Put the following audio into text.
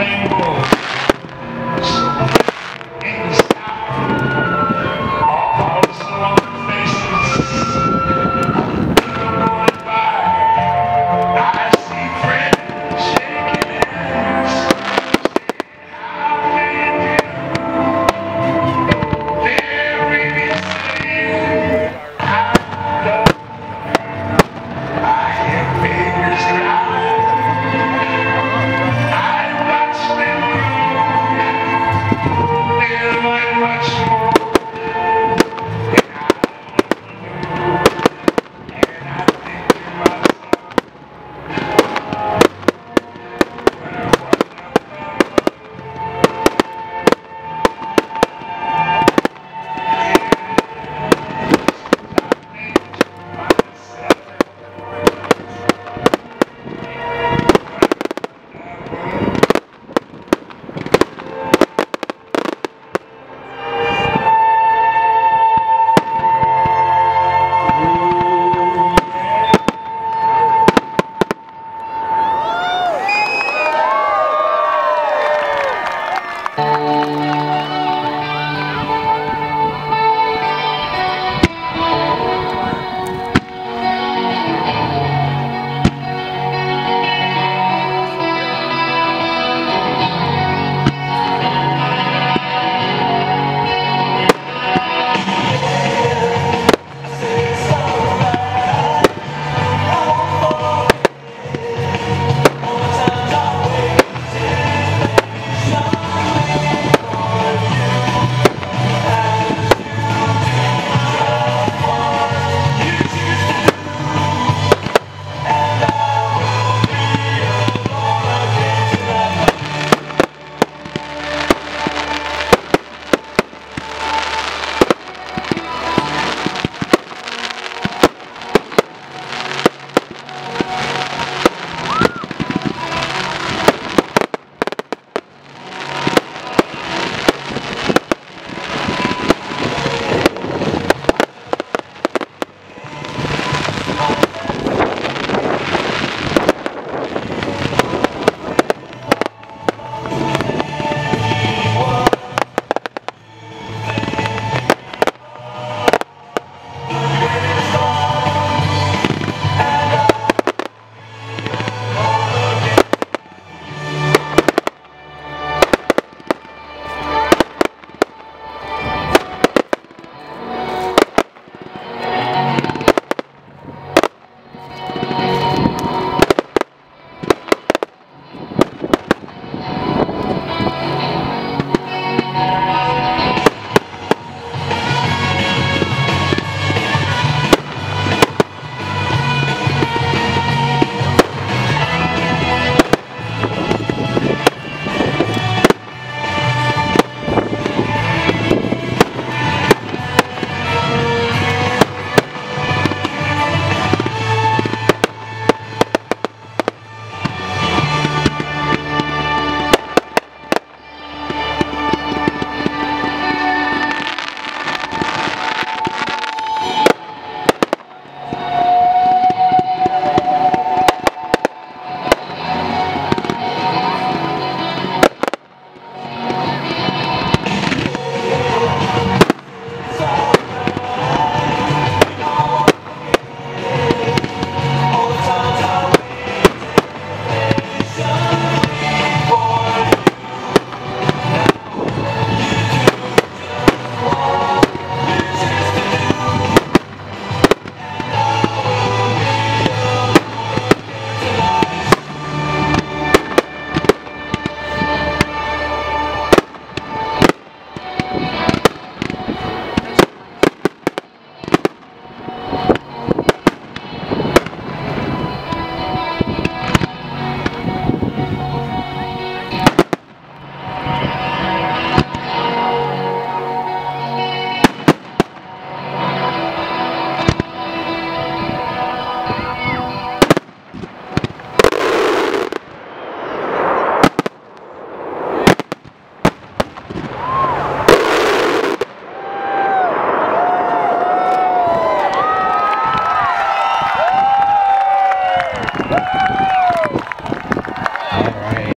rainbow.